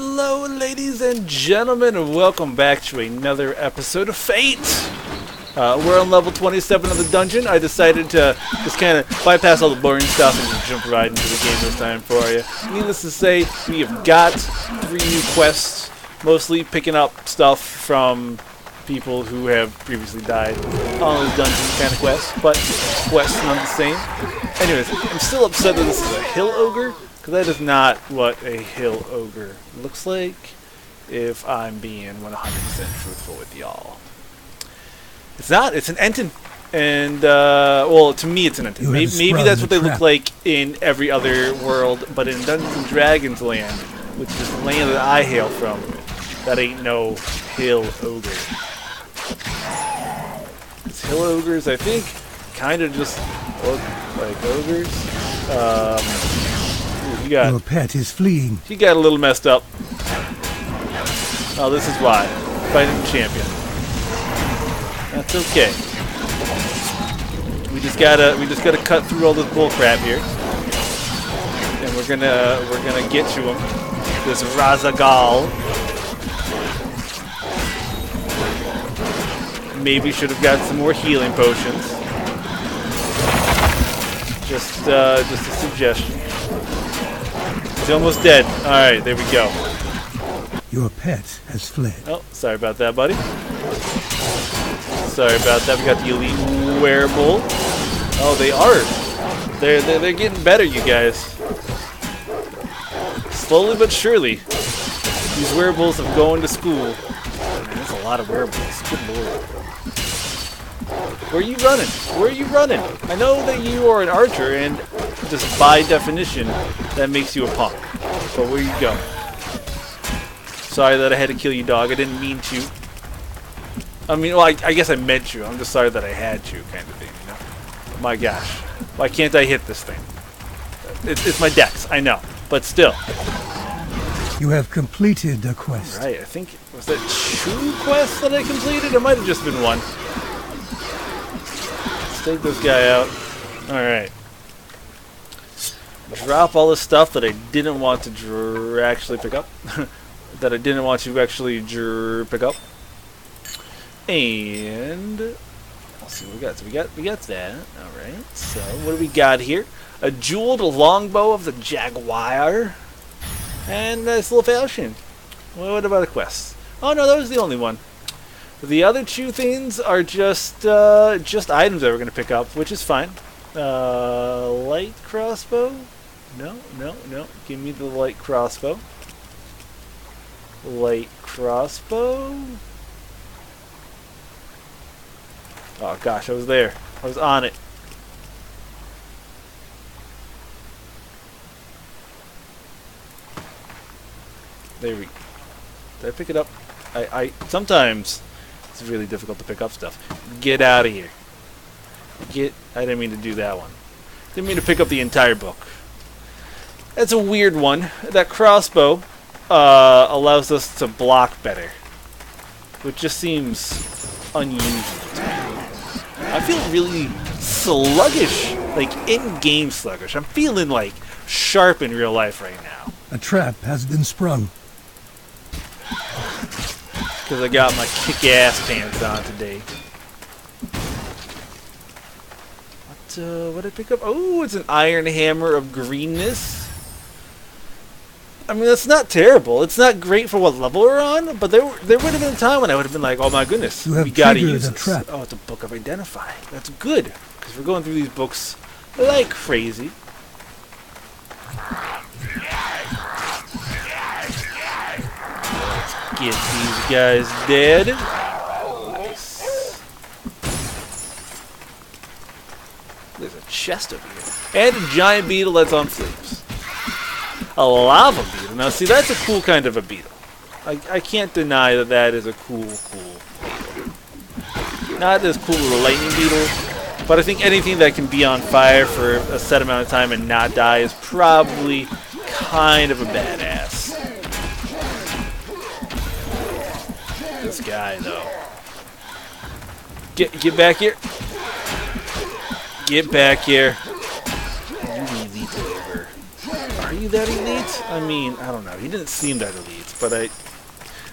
Hello, ladies and gentlemen, and welcome back to another episode of Fate. Uh, we're on level 27 of the dungeon. I decided to just kind of bypass all the boring stuff and jump right into the game this time for you. Needless to say, we have got three new quests, mostly picking up stuff from people who have previously died on those dungeon kind of quests, but quests none the same. Anyways, I'm still upset that this is a hill ogre, because that is not what a hill ogre looks like, if I'm being 100% truthful with y'all. It's not, it's an Ettin. And, uh, well, to me it's an Ettin. Maybe, maybe that's what they look like in every other world, but in Dungeons and Dragons land, which is the land that I hail from, that ain't no hill ogre. These hill ogres, I think, kind of just look like ogres. Um, got Your pet is fleeing. he got a little messed up. Oh, this is why. Fighting champion. That's okay. We just gotta we just gotta cut through all this bullcrap here. And we're gonna we're gonna get to him. This Razagal. Maybe should have got some more healing potions. Just uh, just a suggestion. He's almost dead. Alright, there we go. Your pet has fled. Oh, sorry about that, buddy. Sorry about that. We got the elite wearable. Oh, they are. They're, they're, they're getting better, you guys. Slowly but surely. These wearables have going to school. Man, that's a lot of wearables. Good lord. Where are you running? Where are you running? I know that you are an archer, and just by definition, that makes you a punk. But where you going? Sorry that I had to kill you, dog. I didn't mean to. I mean, well, I, I guess I meant you. I'm just sorry that I had to, kind of thing, you know? My gosh. Why can't I hit this thing? It's, it's my dex, I know. But still. You have completed the quest. Right, I think, was that two quests that I completed? It might have just been one. Let's take this guy out. Alright. Drop all the stuff that I didn't want to dr- actually pick up. that I didn't want to actually dr- pick up. And let's see what we got. So we got we got that. Alright. So what do we got here? A jeweled longbow of the Jaguar. And a falchion. Well, what about a quest? Oh no, that was the only one. The other two things are just uh, just items that we're gonna pick up, which is fine. Uh, light crossbow? No, no, no. Give me the light crossbow. Light crossbow. Oh gosh, I was there. I was on it. There we. Did I pick it up? I, I sometimes it's really difficult to pick up stuff. Get out of here. Get. I didn't mean to do that one. Didn't mean to pick up the entire book. That's a weird one. That crossbow uh, allows us to block better, which just seems unusual to me. I feel really sluggish, like in-game sluggish. I'm feeling like sharp in real life right now. A trap has been sprung. Because I got my kick-ass pants on today. What, uh, what did I pick up? Oh, it's an iron hammer of greenness. I mean, that's not terrible. It's not great for what level we're on, but there there would have been a time when I would have been like, oh my goodness, we gotta use a this. trap. Oh, it's a book of identify. That's good, because we're going through these books like crazy. Let's get these guys dead. Nice. There's a chest over here. And a giant beetle that's on flames. A lava beetle. Now, see, that's a cool kind of a beetle. I, I can't deny that that is a cool, cool beetle. Not as cool as a lightning beetle, but I think anything that can be on fire for a set amount of time and not die is probably kind of a badass. This guy, though. Get get back here. Get back here. That elite. I mean, I don't know. He didn't seem that elite, but I,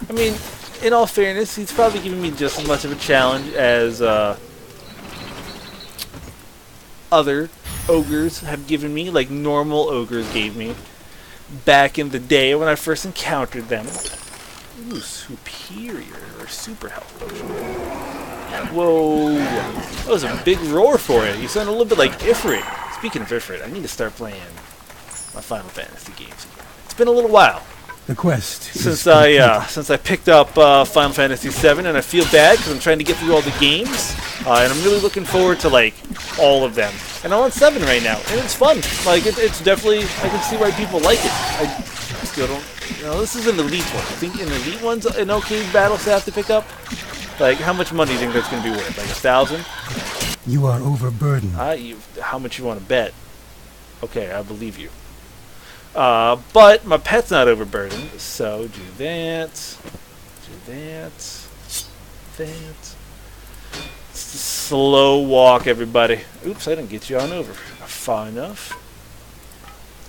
I mean, in all fairness, he's probably giving me just as much of a challenge as uh, other ogres have given me, like normal ogres gave me back in the day when I first encountered them. Ooh, superior or super health potion. Whoa, that was a big roar for it. You sound a little bit like Ifrit. Speaking of Ifrit, I need to start playing my Final Fantasy games again. It's been a little while The quest since I uh, since I picked up uh, Final Fantasy VII, and I feel bad because I'm trying to get through all the games, uh, and I'm really looking forward to like all of them. And I'm on seven right now, and it's fun. Like it, it's definitely I can see why people like it. I still don't. You know, this is an elite one. I think an elite one's an okay battle staff to pick up. Like, how much money do you think that's going to be worth? Like a thousand? You are overburdened. Uh, you, how much you want to bet? Okay, I believe you. Uh, but my pet's not overburdened, so do that, do that, that. Slow walk, everybody. Oops, I didn't get you on over far enough.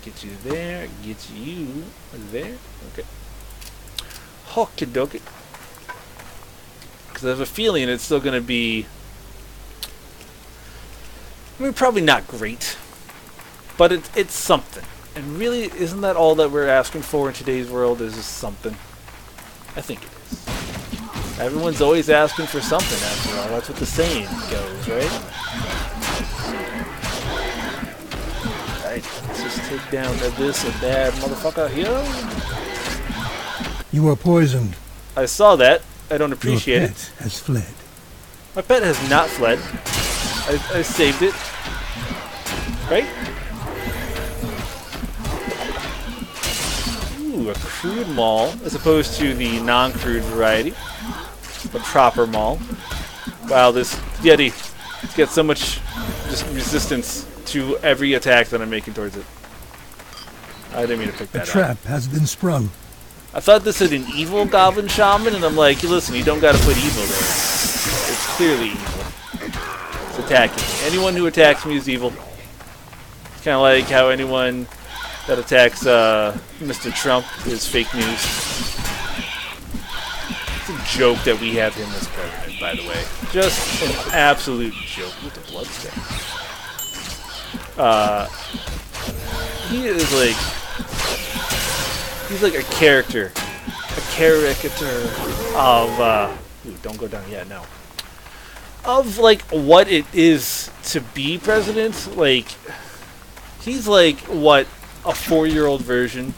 Get you there, get you there. Okay. Okie dokie. Because I have a feeling it's still going to be I mean, probably not great, but it, it's something. And really, isn't that all that we're asking for in today's world? Is just something. I think it is. Everyone's always asking for something. After all, that's what the saying goes, right? Alright, let's just take down this and bad motherfucker here. You are poisoned. I saw that. I don't Your appreciate it. pet has fled. My pet has not fled. I, I saved it. Right? A crude maul as opposed to the non-crude variety. a proper maul. Wow, this Yeti gets so much just resistance to every attack that I'm making towards it. I didn't mean to pick A that up. trap has been sprung. I thought this had an evil goblin shaman, and I'm like, listen, you don't gotta put evil there. It's clearly evil. It's attacking. Anyone who attacks me is evil. It's kind of like how anyone that attacks uh, Mr. Trump is fake news. It's a joke that we have him as president, by the way. Just an absolute joke with the bloodstain. Uh, he is like he's like a character, a caricature of. Uh, ooh, don't go down yet. No. Of like what it is to be president. Like he's like what a four-year-old version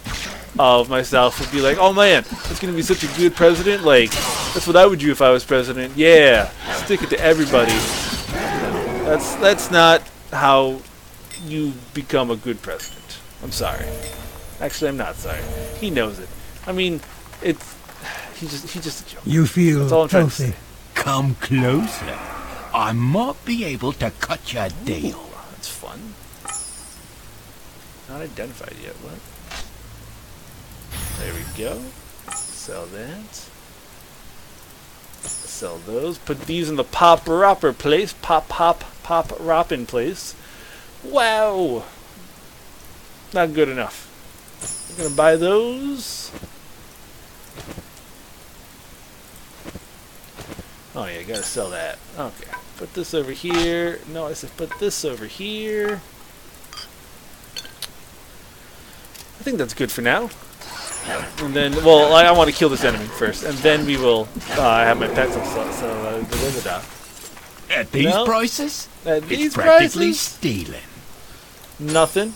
of myself would be like. Oh man, it's gonna be such a good president. Like that's what I would do if I was president. Yeah, stick it to everybody. That's that's not how you become a good president. I'm sorry. Actually, I'm not sorry. He knows it. I mean, it's he's just he's just a joke. You feel That's all I'm trying to say. Come closer. I might be able to cut your deal. Ooh, that's fun. Not identified yet. What? There we go. Sell that. Sell those. Put these in the pop rapper place. Pop pop pop roppin place. Wow. Not good enough. I'm gonna buy those. Oh yeah, gotta sell that. Okay. Put this over here. No, I said put this over here. I think that's good for now. And then, well, I, I want to kill this enemy first, and then we will uh, have my pets and stuff. So, uh, da, da, da, At these No. prices, At it's practically prices, stealing. nothing,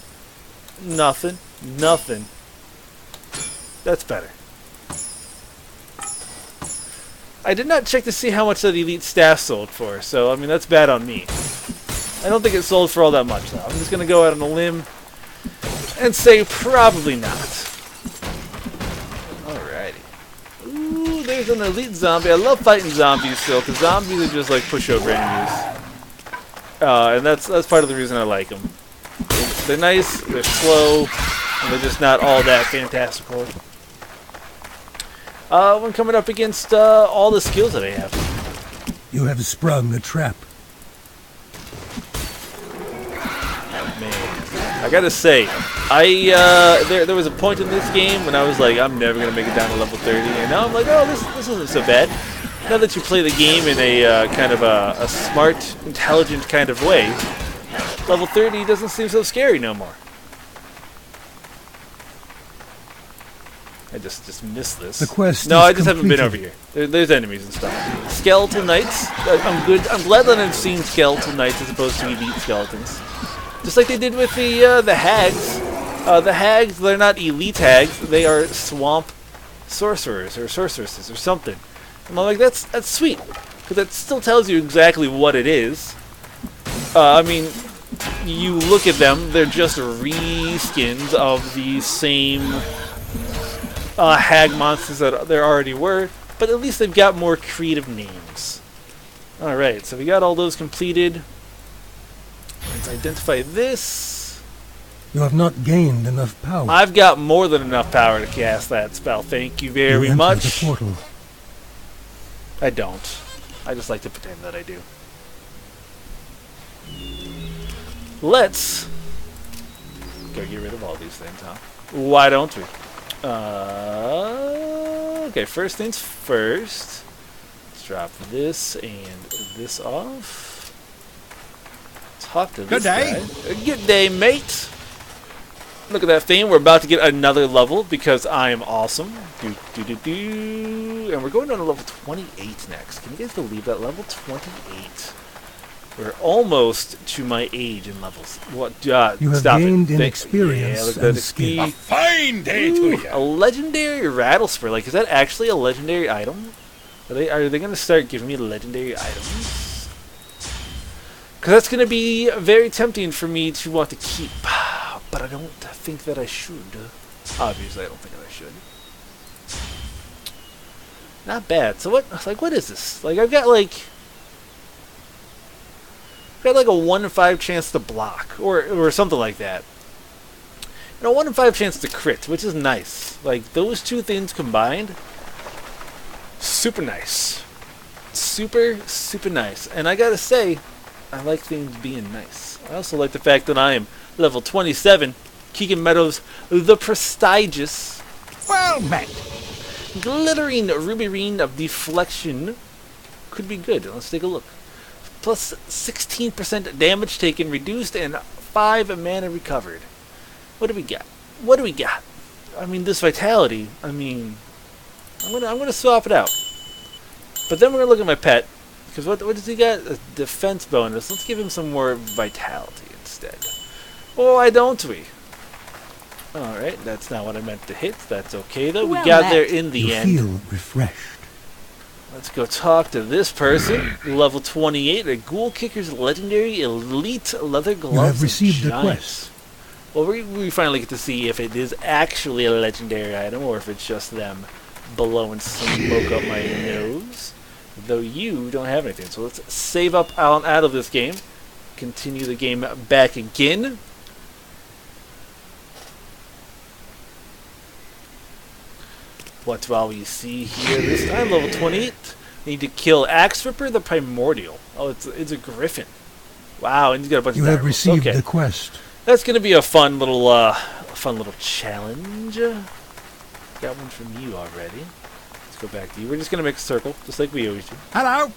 nothing, nothing. That's better. I did not check to see how much that elite staff sold for, so I mean that's bad on me. I don't think it sold for all that much though. I'm just gonna go out on a limb and say probably not. Alrighty. Ooh, there's an elite zombie. I love fighting zombies still, because zombies are just like pushover enemies. Uh, and that's that's part of the reason I like them. They're nice, they're slow, and they're just not all that fantastical. Uh, when coming up against uh, all the skills that I have. You have sprung a trap. I gotta say, I uh, there there was a point in this game when I was like, I'm never gonna make it down to level 30, and now I'm like, oh, this this isn't so bad. Now that you play the game in a uh, kind of a, a smart, intelligent kind of way, level 30 doesn't seem so scary no more. I just just missed this. The quest no, I just haven't been over here. There, there's enemies and stuff. Skeleton knights. I- I'm good. I'm glad that I've seen skeleton knights as opposed to elite skeletons. Just like they did with the uh, the hags. Uh, the hags, they're not elite hags. They are swamp sorcerers or sorceresses or something. And I'm like, that's that's sweet because that still tells you exactly what it is. Uh, I mean, you look at them; they're just reskins of the same uh, hag monsters that there already were, but at least they've got more creative names. Alright, so we got all those completed. Let's identify this. You have not gained enough power. I've got more than enough power to cast that spell. Thank you You very enter much. The portal. I don't. I just like to pretend that I do. Let's go get rid of all these things, huh? Why don't we? Uh, okay, first things first. Let's drop this and this off. Talk to Good day. guy. Good day, mate. Look at that thing. We're about to get another level because I am awesome. Do, do, do, do. And we're going on to level 28 next. Can you guys believe that? Level 28. We're almost to my age in levels. What? Uh, You have stop gained it. in Thank- experience yeah, and skill. A fine day Ooh, to a legendary rattle spur. Like, is that actually a legendary item? Are they are they gonna start giving me legendary items? Because that's gonna be very tempting for me to want to keep, but I don't think that I should. Obviously, I don't think that I should. Not bad. So what? Like, what is this? Like, I've got like. Got like a one in five chance to block, or or something like that and a 1 in 5 chance to crit, which is nice. Like, those two things combined, super nice. Super, super nice. And I gotta say, I like things being nice. I also like the fact that I am level 27, Keegan Meadows, the prestigious, Well met. glittering ruby ring of deflection. Could be good. Let's take a look. Plus 16% damage taken reduced and 5 mana recovered. What do we got? What do we got? I mean, this vitality. I mean, I'm gonna I'm gonna swap it out. But then we're gonna look at my pet because what what does he got? A defense bonus. Let's give him some more vitality instead. Oh, why don't we? All right, that's not what I meant to hit. That's okay though. Well we got met. there in the you end. feel refreshed. Let's go talk to this person. Level 28, a Ghoul Kicker's legendary elite leather gloves. You have received a quest. Well, we, we finally get to see if it is actually a legendary item or if it's just them blowing smoke up my nose. Though you don't have anything. So let's save up on out of this game. Continue the game back again. What while we see here this time, level 28. Need to kill Axe Ripper the Primordial. Oh, it's it's a griffin. Wow, and he's got a bunch You of You have received okay. the quest. That's gonna be a fun little, uh, fun little challenge. Got one from you already. Go back to you. We're just gonna make a circle, just like we always do. Hello.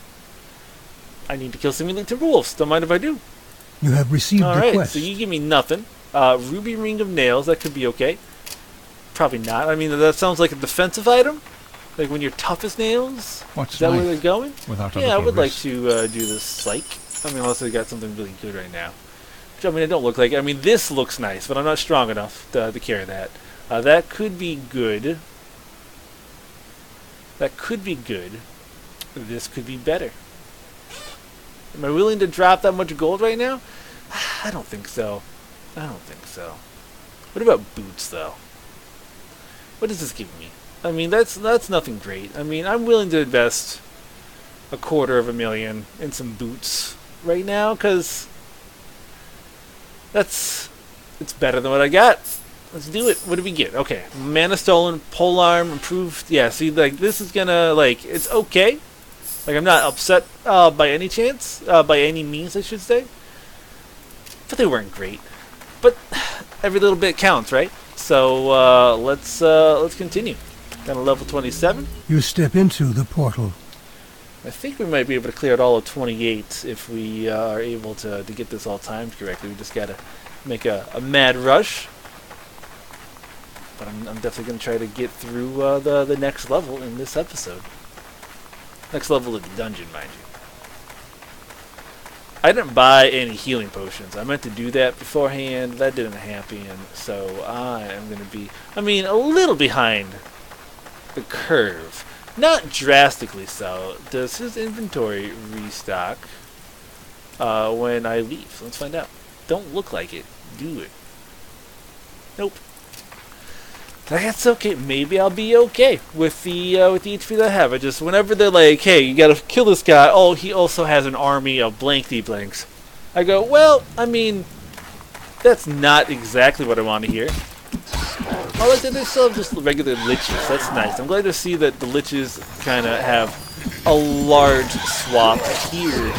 I need to kill some elite wolves. Don't mind if I do. You have received All right. quest. So you give me nothing. Uh, ruby ring of nails. That could be okay. Probably not. I mean, that sounds like a defensive item. Like when you're tough as nails. What's Is that where they're going? without Yeah, I would like to uh, do the psych. I mean, unless they got something really good right now. Which I mean, it don't look like. I mean, this looks nice, but I'm not strong enough to, to carry that. Uh, that could be good. That could be good. This could be better. Am I willing to drop that much gold right now? I don't think so. I don't think so. What about boots, though? What does this give me? I mean, that's that's nothing great. I mean, I'm willing to invest a quarter of a million in some boots right now because that's it's better than what I got. Let's do it. What do we get? Okay, mana stolen, pole arm, improved. Yeah, see, like this is gonna like it's okay. Like I'm not upset uh, by any chance, uh, by any means, I should say. But they weren't great. But every little bit counts, right? So uh, let's uh, let's continue. Down to level 27. You step into the portal. I think we might be able to clear it all of 28 if we uh, are able to, to get this all timed correctly. We just gotta make a, a mad rush. But I'm, I'm definitely gonna try to get through uh, the the next level in this episode. Next level of the dungeon, mind you. I didn't buy any healing potions. I meant to do that beforehand. That didn't happen, so I am gonna be. I mean, a little behind the curve. Not drastically so. Does his inventory restock uh, when I leave? Let's find out. Don't look like it. Do it. Nope. That's okay. Maybe I'll be okay with the uh, with the HP that I have. I just whenever they're like, "Hey, you gotta kill this guy." Oh, he also has an army of blankety blanks. I go, well, I mean, that's not exactly what I want to hear. Oh, look, they still have just regular liches. That's nice. I'm glad to see that the liches kind of have a large swap here.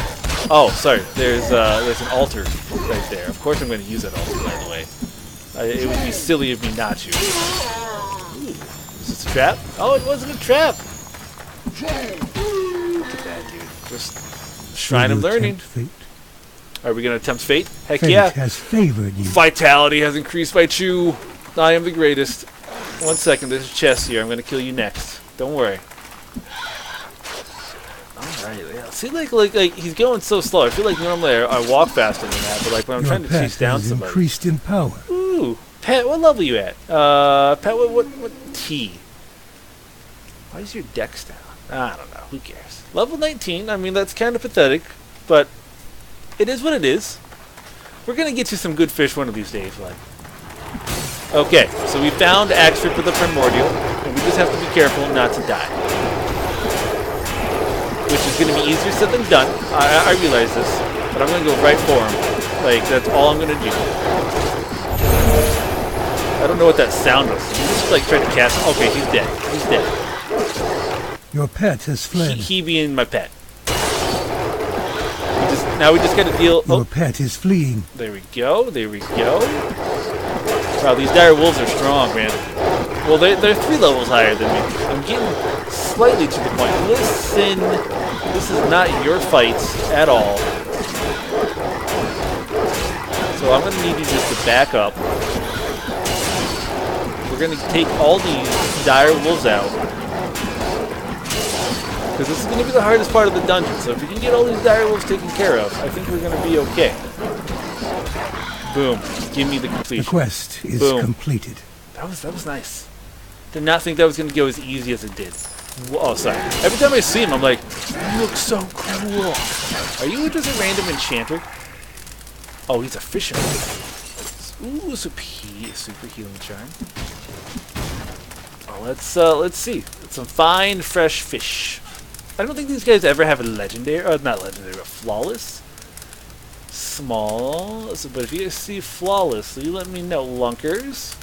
Oh, sorry. There's uh, there's an altar right there. Of course, I'm going to use that altar, by the way. Uh, it would be silly of me not to. Is this a trap? Oh, it wasn't a trap. Look at that, dude. Just shrine of learning. Fate? Are we going to attempt fate? Heck Fate yeah. has favored you. Vitality has increased by two. I am the greatest. One second, there's a chest here. I'm gonna kill you next. Don't worry. Alright, yeah. See, like, like, like, he's going so slow. I feel like normally I, I walk faster than that, but like when I'm Your trying to chase down has somebody. increased in power. Ooh, Pat, what level you at? Uh, Pat, what, what, what T? Why is your dex down? I don't know. Who cares? Level 19. I mean, that's kind of pathetic, but it is what it is. We're gonna get you some good fish one of these days, like. Okay, so we found Axford for the Primordial, and we just have to be careful not to die. Is gonna be easier said than done. I, I realize this, but I'm gonna go right for him. Like, that's all I'm gonna do. I don't know what that sound was. He just like tried to cast him. Okay, he's dead. He's dead. Your pet has He, fled. he being my pet. We just, now we just gotta deal. Your Oh, pet is fleeing. there we go. There we go. Wow, these dire wolves are strong, man. Well, they're, they're three levels higher than me. I'm getting slightly to the point. Listen, this is not your fight at all. So I'm gonna need you just to back up. We're gonna take all these dire wolves out. Because this is gonna be the hardest part of the dungeon. So if we can get all these dire wolves taken care of, I think we're gonna be okay. Boom. Give me the The quest is Boom. completed. That was that was nice. Did not think that was gonna go as easy as it did. Oh, sorry. Every time I see him, I'm like, you look so cool. Are you just a random enchanter? Oh, he's a fisherman. Ooh, super, super healing charm. Oh, let's uh, let's see. Some fine, fresh fish. I don't think these guys ever have a legendary, or not legendary, but flawless. Small. So, but if you see flawlessly, let me know, lunkers.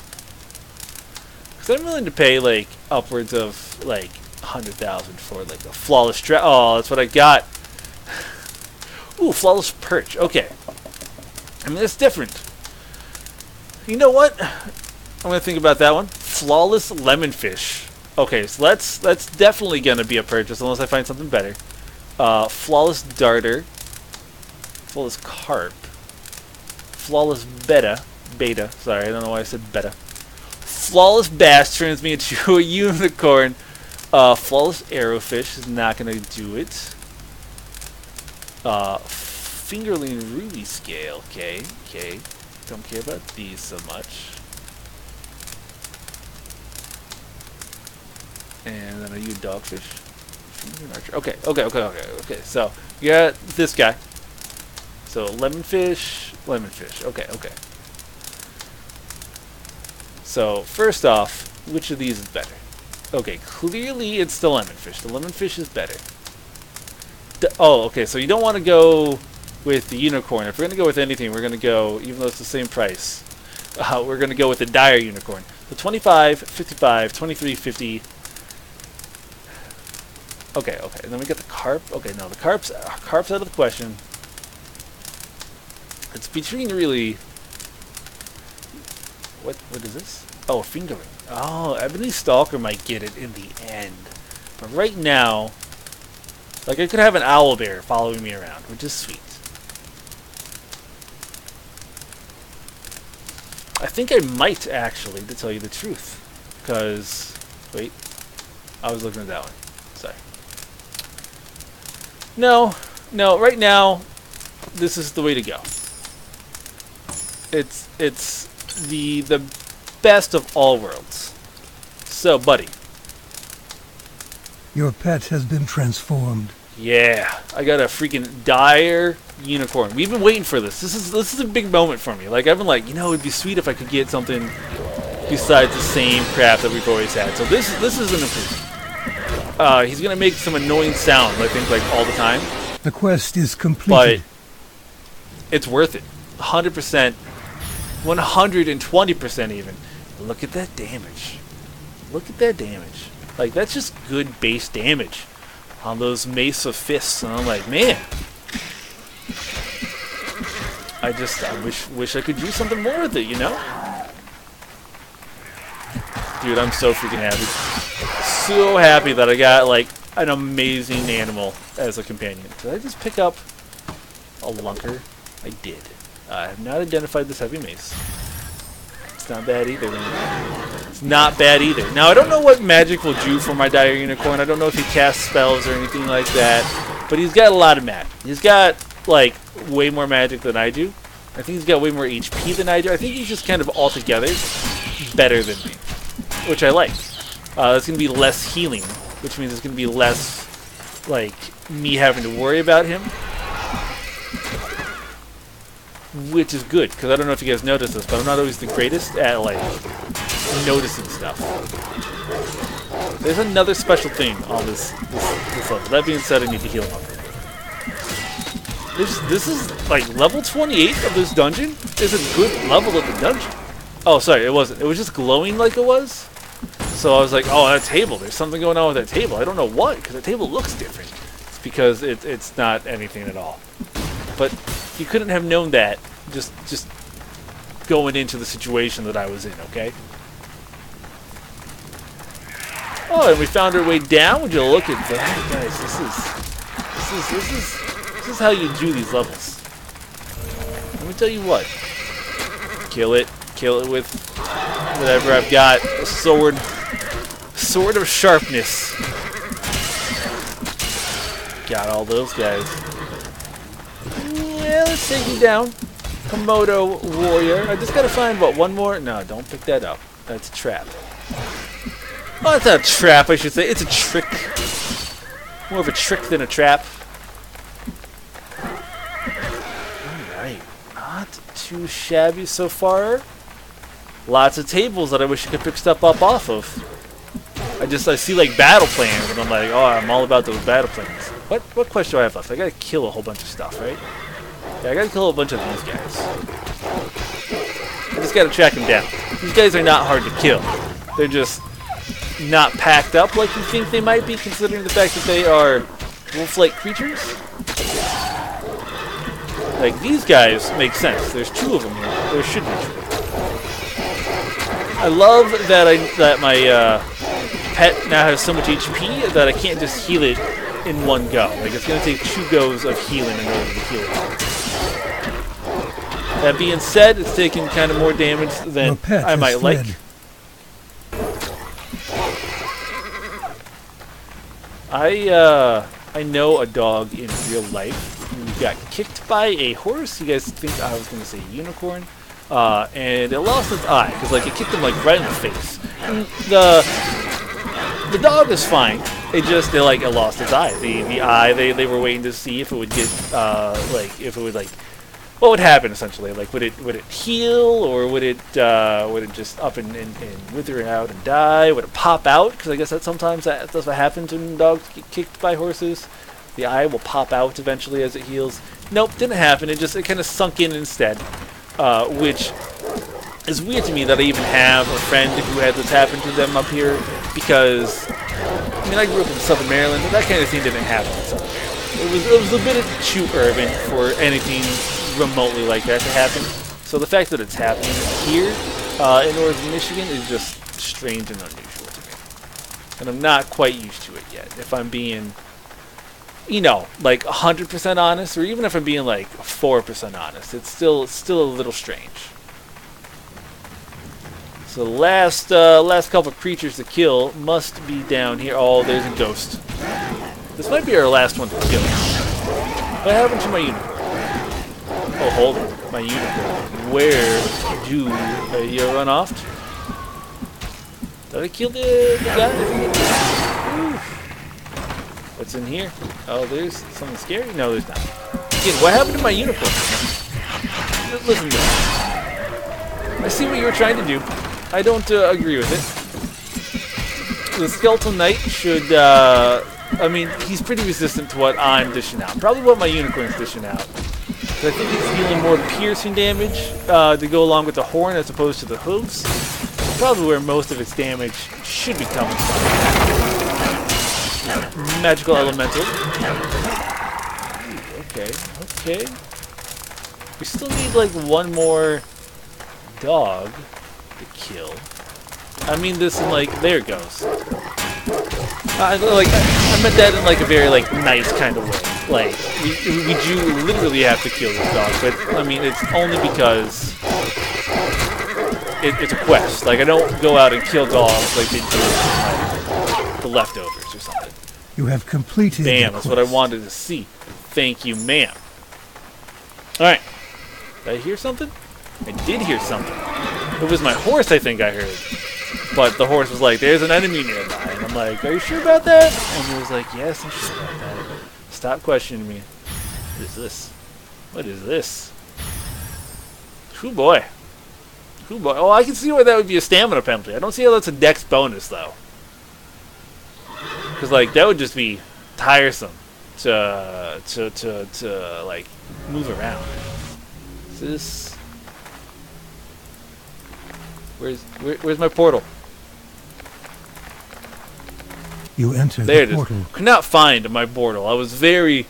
Because I'm willing to pay like upwards of like hundred thousand for like a flawless dra- Oh, that's what I got. Ooh, flawless perch. Okay. I mean, that's different. You know what? I'm gonna think about that one. Flawless lemon fish. Okay, so that's that's definitely gonna be a purchase unless I find something better. Uh, flawless darter. Flawless carp. Flawless beta. Beta. Sorry, I don't know why I said beta. Flawless bass turns me into a unicorn. Uh, flawless arrowfish is not gonna do it. Uh, fingerling ruby scale. Okay, okay. Don't care about these so much. And then are you dogfish? Okay, okay, okay, okay, okay. So you got this guy. So lemonfish, lemonfish. Okay, okay. So first off, which of these is better? Okay, clearly it's the lemonfish. The lemonfish is better. Oh, okay. So you don't want to go with the unicorn. If we're gonna go with anything, we're gonna go, even though it's the same price, uh, we're gonna go with the dire unicorn. The 25, 55, 23, 50. Okay, okay. And then we got the carp. Okay, no, the carp's uh, carp's out of the question. It's between really What? What is this? Oh, fingering. Oh, Ebony Stalker might get it in the end. But right now, like I could have an owl bear following me around, which is sweet. I think I might actually, to tell you the truth, because wait, I was looking at that one. Sorry. No, no. Right now, this is the way to go. It's it's the the best of all worlds. So, buddy, Your pet has been transformed. yeah, I got a freaking dire unicorn. We've been waiting for this. This is this is a big moment for me. Like I've been like, you know, it'd be sweet if I could get something besides the same crap that we've always had. So this this is an improvement. Uh, he's gonna make some annoying sounds, I think, like all the time. The quest is complete. but it's worth it. 100%, 120% even. Look at that damage. Look at that damage. Like, that's just good base damage on those Mesa fists. And I'm like, man. I just, I wish, wish I could do something more with it, you know? Dude, I'm so freaking happy. So happy that I got, like, an amazing animal as a companion. Did I just pick up a lunker? I did. I have not identified this heavy mace. It's not bad either. It's not bad either. Now, I don't know what magic will do for my Dire Unicorn. I don't know if he casts spells or anything like that. But he's got a lot of magic. He's got, like, way more magic than I do. I think he's got way more HP than I do. I think he's just kind of altogether better than me. Which I like. Uh, going to be less healing. Which means it's going to be less, like, me having to worry about him which is good because I don't know if you guys noticed this, but I'm not always the greatest at like noticing stuff. There's another special thing on this this, this level. That being said, I need to heal up. This this is like level 28 of this dungeon is a good level of the dungeon. Oh, sorry, it wasn't. It was just glowing like it was. So I was like, oh, that table. There's something going on with that table. I don't know what because the table looks different. It's because it, it's not anything at all. But you couldn't have known that just just going into the situation that I was in, okay? Oh, and we found our way down. Would you look at that, guys? This is this is this is this is how you do these levels. Let me tell you what. Kill it. Kill it with whatever I've got. A sword. Sword of sharpness. Got all those guys. Let's take you down. Komodo warrior. I just gotta find, what, one more? No, don't pick that up. That's a trap. Oh, it's a trap, I should say. It's a trick. More of a trick than a trap. Alright. Not too shabby so far. Lots of tables that I wish I could pick stuff up off of. I just, I see like battle plans, and I'm like, oh, I'm all about those battle plans. What, what quest do I have left? I gotta kill a whole bunch of stuff, right? Yeah, I gotta kill a bunch of these guys. I just gotta track them down. These guys are not hard to kill. They're just not packed up like you think they might be, considering the fact that they are wolf-like creatures. Like, these guys make sense. There's two of them here. There should be two. I love that I that my uh, pet now has so much HP that I can't just heal it in one go. Like, it's gonna take two goes of healing in order to heal it. That being said, it's taking kind of more damage than I might like. fled. I uh, I know a dog in real life who got kicked by a horse. You guys think I was going to say unicorn? Uh, and it lost its eye because like it kicked him like right in the face. And the the dog is fine. It just they like it lost its eye. The the eye they, they were waiting to see if it would get uh, like if it would like what would happen essentially? Like would it would it heal or would it uh, would it just up and, and, and wither out and die? Would it pop out? Because I guess that sometimes that, that's what happens when dogs get kicked by horses. The eye will pop out eventually as it heals. Nope, didn't happen. It just it kind of sunk in instead, uh, which is weird to me that I even have a friend who had this happen to them up here because I mean I grew up in Southern Maryland, but that kind of thing didn't happen. It was it was a bit too urban for anything remotely like that to happen. So the fact that it's happening here uh, in northern Michigan is just strange and unusual to me. And I'm not quite used to it yet. If I'm being, you know, like 100% honest, or even if I'm being like 4% honest, it's still still a little strange. So the last uh, last couple creatures to kill must be down here. Oh, there's a ghost. This might be our last one to kill. What happened to my unicorn? Oh, hold. My unicorn. Where do uh, you run off to? Did I kill the, the guy? What's in here? Oh, there's something scary? No, there's not. Again, what happened to my unicorn? Listen to me. I see what you were trying to do. I don't uh, agree with it. The Skeletal Knight should, uh, I mean, he's pretty resistant to what I'm dishing out. Probably what my unicorn's dishing out. I think he's dealing more piercing damage uh, to go along with the horn as opposed to the hooves. Probably where most of its damage should be coming from. Magical elemental. Okay, okay. We still need like one more dog to kill. I mean this in like there it goes. I, like I meant that in like a very like nice kind of way. Like we, we do literally have to kill this dog, but I mean it's only because it, it's a quest. Like I don't go out and kill dogs like they do in, like, the leftovers or something. You have completed Bam, the that's what I wanted to see. Thank you, ma'am. Alright. Did I hear something? I did hear something. It was my horse, I think I heard. But the horse was like, there's an enemy nearby. And I'm like, are you sure about that? And he was like, yes, I'm sure about that. Stop questioning me. What is this? What is this? Who boy. Who boy. Oh, I can see why that would be a stamina penalty. I don't see how that's a dex bonus, though. Because, like, that would just be tiresome to, to, to, to like, move around. Is this... Where's, where, where's my portal? You enter There it the is. portal. Could not find my portal. I was very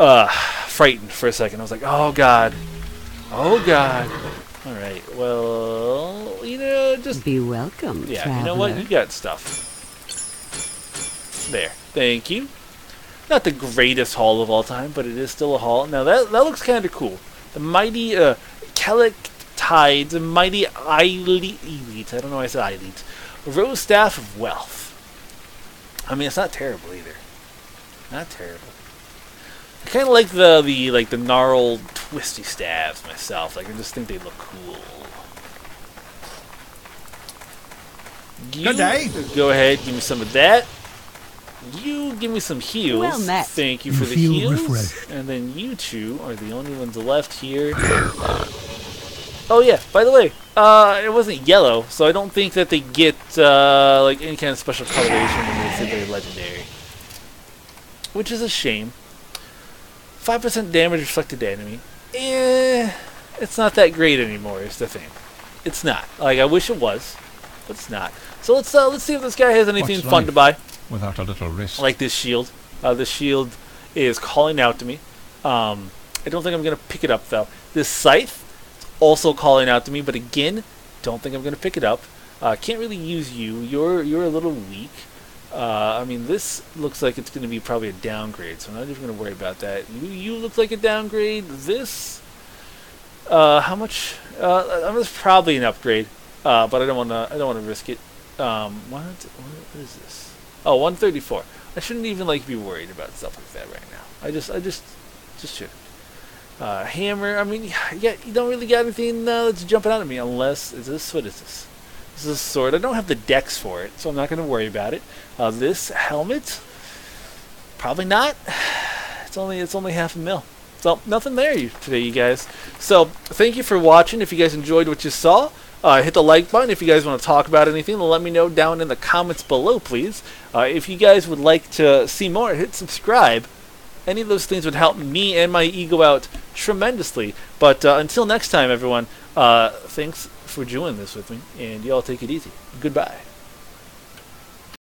uh, frightened for a second. I was like, oh god. Oh god. Alright, well, you know, just. Be welcome, Yeah, traveler. you know what? You got stuff. There. Thank you. Not the greatest haul of all time, but it is still a haul. Now, that, that looks kind of cool. The mighty uh, Kellic Tides, the mighty Elite, elite, I don't know why I said Elite, Rose Staff of Wealth. I mean, it's not terrible either. Not terrible. I kind of like the the like the gnarled, twisty stabs myself. Like I just think they look cool. You Good day. Go ahead, give me some of that. You give me some heals. Well met. Thank you You for the feel heals. refreshed. And then you two are the only ones left here. Oh yeah, by the way, uh, it wasn't yellow, so I don't think that they get uh, like any kind of special coloration when they say they're legendary. Which is a shame. Five percent damage reflected to enemy. Eh, it's not that great anymore. Is the thing. It's not. Like I wish it was, but it's not. So let's uh, let's see if this guy has anything What's fun to buy Without a little risk. like this shield. Uh, the shield is calling out to me. Um, I don't think I'm going to pick it up though. This scythe also calling out to me, but again, don't think I'm going to pick it up. Uh, can't really use you. You're you're a little weak. Uh, I mean, this looks like it's going to be probably a downgrade, so I'm not even going to worry about that. You, you look like a downgrade. This, uh, how much? Uh, I'm just probably an upgrade, uh, but I don't want to. I don't want to risk it. Um, what, what is this? Oh, 134. I shouldn't even like be worried about stuff like that right now. I just, I just, just should. Uh, hammer. I mean, yeah, you don't really got anything uh, that's jumping out at me unless is this what is this? This is a sword. I don't have the dex for it, so I'm not going to worry about it. Uh, this helmet, probably not. It's only it's only half a mil. So nothing there today, you guys. So thank you for watching. If you guys enjoyed what you saw, uh, hit the like button. If you guys want to talk about anything, let me know down in the comments below, please. Uh, if you guys would like to see more, hit subscribe. Any of those things would help me and my ego out tremendously. But uh, until next time, everyone, uh, thanks for doing this with me, and y'all take it easy. Goodbye.